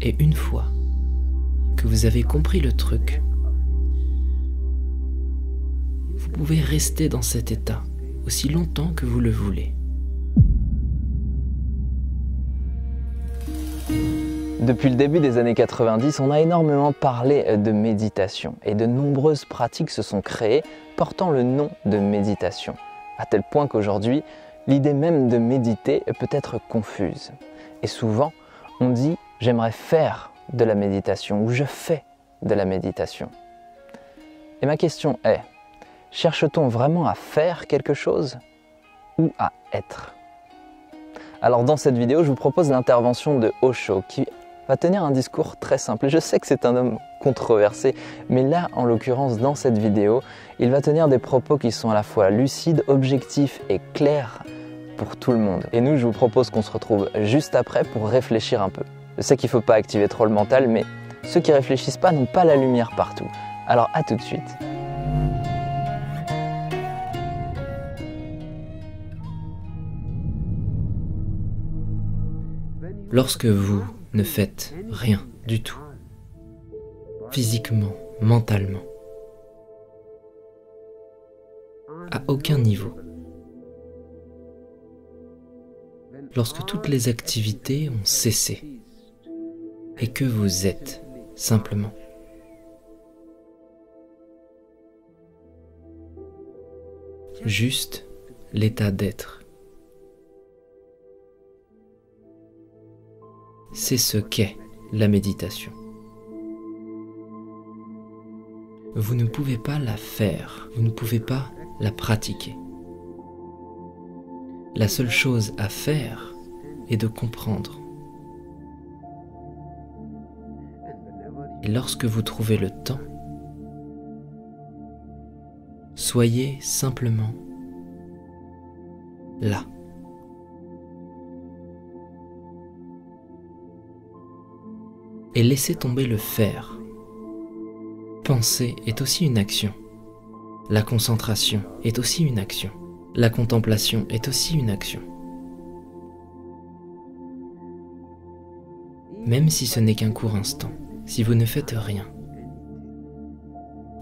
Et une fois que vous avez compris le truc, vous pouvez rester dans cet état aussi longtemps que vous le voulez. Depuis le début des années 90, on a énormément parlé de méditation et de nombreuses pratiques se sont créées portant le nom de méditation, à tel point qu'aujourd'hui, l'idée même de méditer peut être confuse. Et souvent, on dit j'aimerais faire de la méditation ou je fais de la méditation. Et ma question est, cherche-t-on vraiment à faire quelque chose ou à être? Alors dans cette vidéo, je vous propose l'intervention de Osho qui va tenir un discours très simple. je sais que c'est un homme controversé, mais là, en l'occurrence, dans cette vidéo, il va tenir des propos qui sont à la fois lucides, objectifs et clairs pour tout le monde. Et nous, je vous propose qu'on se retrouve juste après pour réfléchir un peu. Je sais qu'il ne faut pas activer trop le mental, mais ceux qui réfléchissent pas n'ont pas la lumière partout. Alors à tout de suite. Lorsque vous ne faites rien du tout, physiquement, mentalement, à aucun niveau, lorsque toutes les activités ont cessé et que vous êtes simplement. Juste l'état d'être. C'est ce qu'est la méditation. Vous ne pouvez pas la faire, vous ne pouvez pas la pratiquer. La seule chose à faire est de comprendre. Et lorsque vous trouvez le temps, soyez simplement là. Et laissez tomber le faire. Penser est aussi une action. La concentration est aussi une action. La contemplation est aussi une action. Même si ce n'est qu'un court instant, si vous ne faites rien,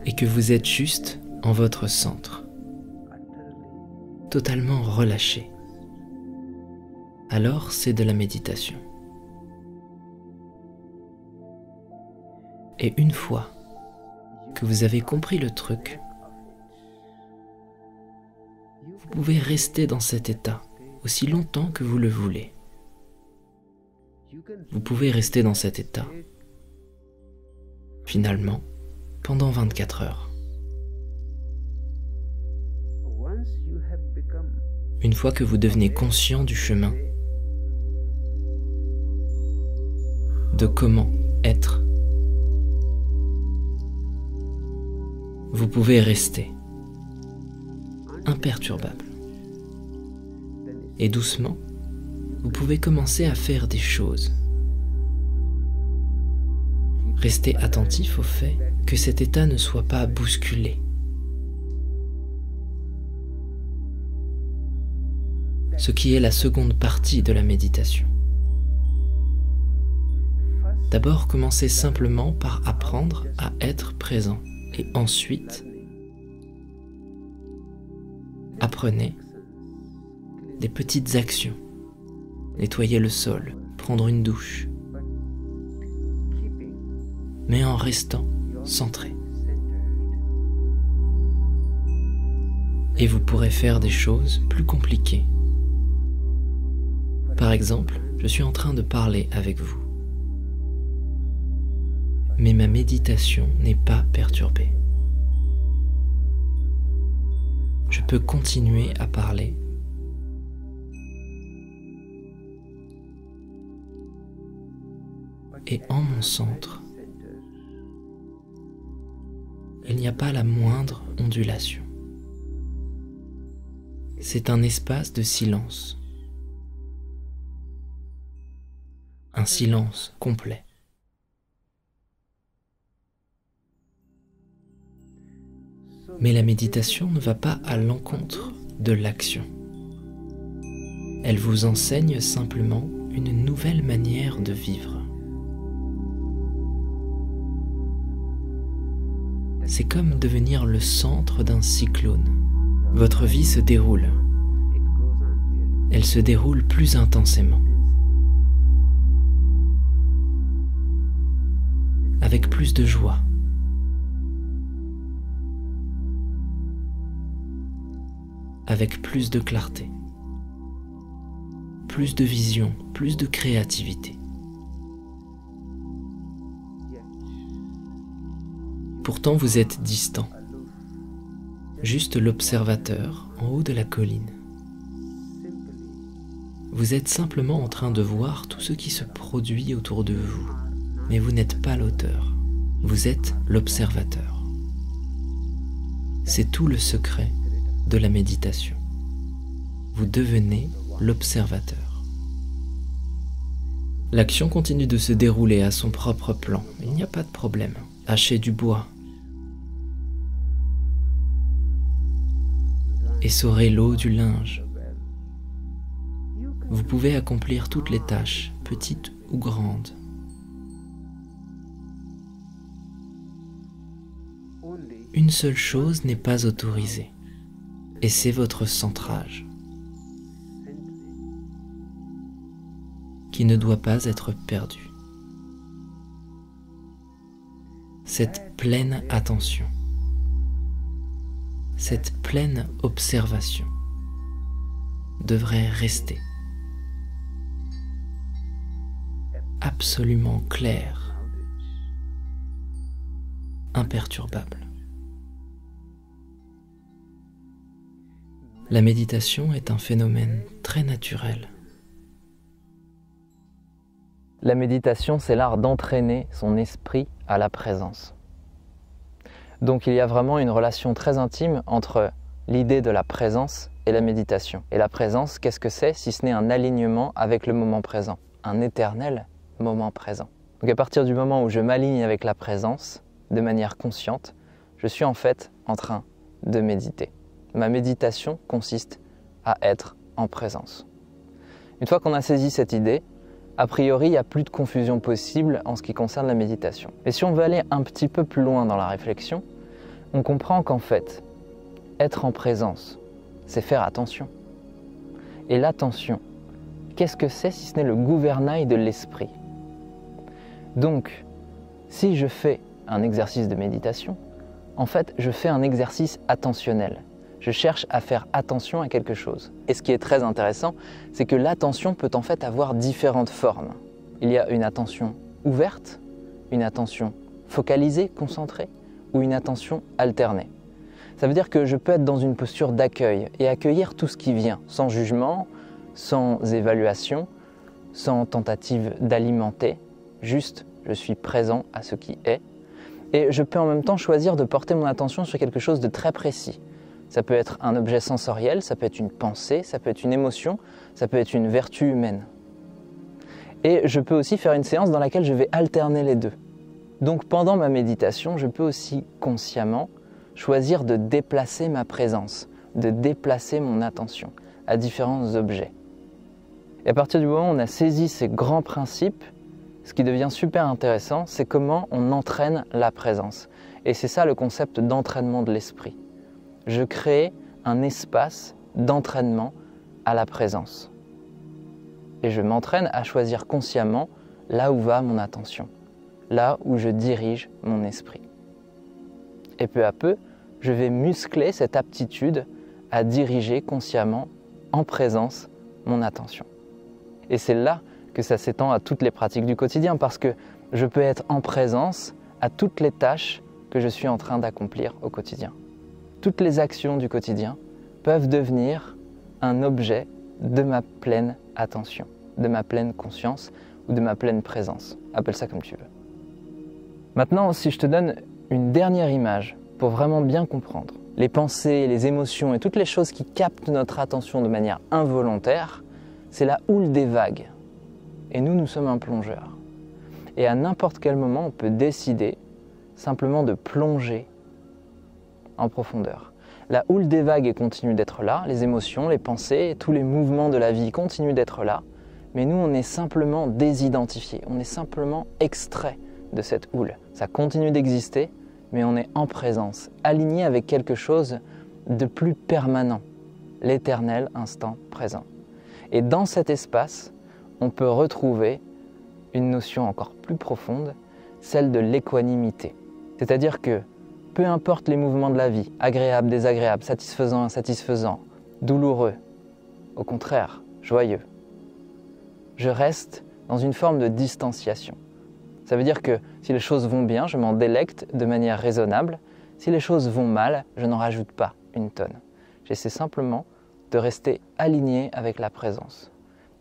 et que vous êtes juste en votre centre, totalement relâché, alors c'est de la méditation. Et une fois que vous avez compris le truc, vous pouvez rester dans cet état aussi longtemps que vous le voulez. Vous pouvez rester dans cet état, finalement, pendant 24 heures. Une fois que vous devenez conscient du chemin, de comment être, vous pouvez rester imperturbable. Et doucement, vous pouvez commencer à faire des choses. Restez attentif au fait que cet état ne soit pas bousculé. Ce qui est la seconde partie de la méditation. D'abord, commencez simplement par apprendre à être présent et ensuite apprenez des petites actions. Nettoyer le sol, prendre une douche. Mais en restant centré. Et vous pourrez faire des choses plus compliquées. Par exemple, je suis en train de parler avec vous. Mais ma méditation n'est pas perturbée. je peux continuer à parler. Et en mon centre, il n'y a pas la moindre ondulation. C'est un espace de silence. Un silence complet. Mais la méditation ne va pas à l'encontre de l'action. Elle vous enseigne simplement une nouvelle manière de vivre. C'est comme devenir le centre d'un cyclone. Votre vie se déroule. Elle se déroule plus intensément. Avec plus de joie. Avec plus de clarté. Plus de vision, plus de créativité. Pourtant vous êtes distant, juste l'observateur en haut de la colline. Vous êtes simplement en train de voir tout ce qui se produit autour de vous, mais vous n'êtes pas l'auteur, vous êtes l'observateur. C'est tout le secret de la méditation. Vous devenez l'observateur. L'action continue de se dérouler à son propre plan, il n'y a pas de problème. Hachez du bois, essorer l'eau du linge. Vous pouvez accomplir toutes les tâches, petites ou grandes. Une seule chose n'est pas autorisée, et c'est votre centrage, qui ne doit pas être perdu. Cette pleine attention cette pleine observation devrait rester absolument claire, imperturbable. La méditation est un phénomène très naturel. La méditation, c'est l'art d'entraîner son esprit à la présence. Donc il y a vraiment une relation très intime entre l'idée de la présence et la méditation. Et la présence, qu'est-ce que c'est si ce n'est un alignement avec le moment présent, un éternel moment présent. Donc à partir du moment où je m'aligne avec la présence de manière consciente, je suis en fait en train de méditer. Ma méditation consiste à être en présence. Une fois qu'on a saisi cette idée, a priori, il n'y a plus de confusion possible en ce qui concerne la méditation. Et si on veut aller un petit peu plus loin dans la réflexion, on comprend qu'en fait, être en présence, c'est faire attention. Et l'attention, qu'est-ce que c'est si ce n'est le gouvernail de l'esprit? Donc, si je fais un exercice de méditation, en fait, je fais un exercice attentionnel. Je cherche à faire attention à quelque chose. Et ce qui est très intéressant, c'est que l'attention peut en fait avoir différentes formes. Il y a une attention ouverte, une attention focalisée, concentrée, ou une attention alternée. Ça veut dire que je peux être dans une posture d'accueil et accueillir tout ce qui vient, sans jugement, sans évaluation, sans tentative d'alimenter, juste je suis présent à ce qui est. Et je peux en même temps choisir de porter mon attention sur quelque chose de très précis. Ça peut être un objet sensoriel, ça peut être une pensée, ça peut être une émotion, ça peut être une vertu humaine. Et je peux aussi faire une séance dans laquelle je vais alterner les deux. Donc pendant ma méditation, je peux aussi consciemment choisir de déplacer ma présence, de déplacer mon attention à différents objets. Et à partir du moment où on a saisi ces grands principes, ce qui devient super intéressant, c'est comment on entraîne la présence. Et c'est ça le concept d'entraînement de l'esprit. Je crée un espace d'entraînement à la présence. Et je m'entraîne à choisir consciemment là où va mon attention là où je dirige mon esprit. Et peu à peu, je vais muscler cette aptitude à diriger consciemment, en présence, mon attention. Et c'est là que ça s'étend à toutes les pratiques du quotidien, parce que je peux être en présence à toutes les tâches que je suis en train d'accomplir au quotidien. Toutes les actions du quotidien peuvent devenir un objet de ma pleine attention, de ma pleine conscience ou de ma pleine présence. Appelle ça comme tu veux. Maintenant, si je te donne une dernière image pour vraiment bien comprendre les pensées, les émotions et toutes les choses qui captent notre attention de manière involontaire, c'est la houle des vagues. Et nous, nous sommes un plongeur. Et à n'importe quel moment, on peut décider simplement de plonger en profondeur. La houle des vagues continue d'être là, les émotions, les pensées, tous les mouvements de la vie continuent d'être là, mais nous, on est simplement désidentifiés, on est simplement extrait de cette houle. Ça continue d'exister, mais on est en présence, aligné avec quelque chose de plus permanent, l'éternel instant présent. Et dans cet espace, on peut retrouver une notion encore plus profonde, celle de l'équanimité. C'est-à-dire que peu importe les mouvements de la vie, agréables, désagréables, satisfaisants, insatisfaisants, douloureux, au contraire, joyeux, je reste dans une forme de distanciation. Ça veut dire que si les choses vont bien, je m'en délecte de manière raisonnable. Si les choses vont mal, je n'en rajoute pas une tonne. J'essaie simplement de rester aligné avec la présence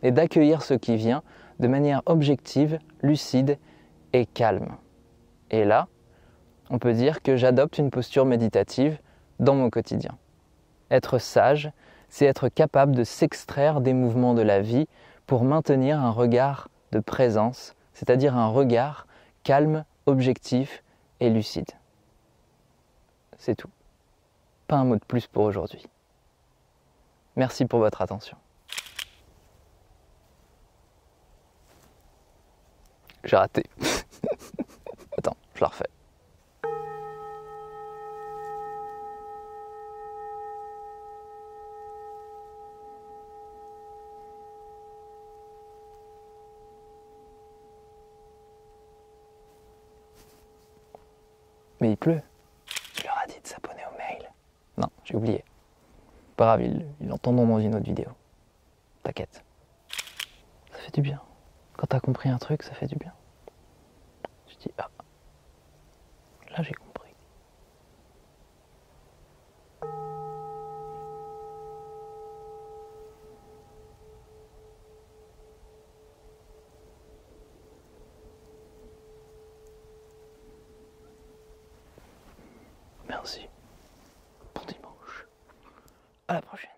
et d'accueillir ce qui vient de manière objective, lucide et calme. Et là, on peut dire que j'adopte une posture méditative dans mon quotidien. Être sage, c'est être capable de s'extraire des mouvements de la vie pour maintenir un regard de présence, c'est-à-dire un regard calme, objectif et lucide. C'est tout. Pas un mot de plus pour aujourd'hui. Merci pour votre attention. J'ai raté. Attends, je la refais. Mais il pleut. Tu leur as dit de s'abonner au mail. Non, j'ai oublié. Pas grave, ils l'entendront dans une autre vidéo. T'inquiète. Ça fait du bien. Quand t'as compris un truc, ça fait du bien. Tu dis, ah, là j'ai compris. À la prochaine.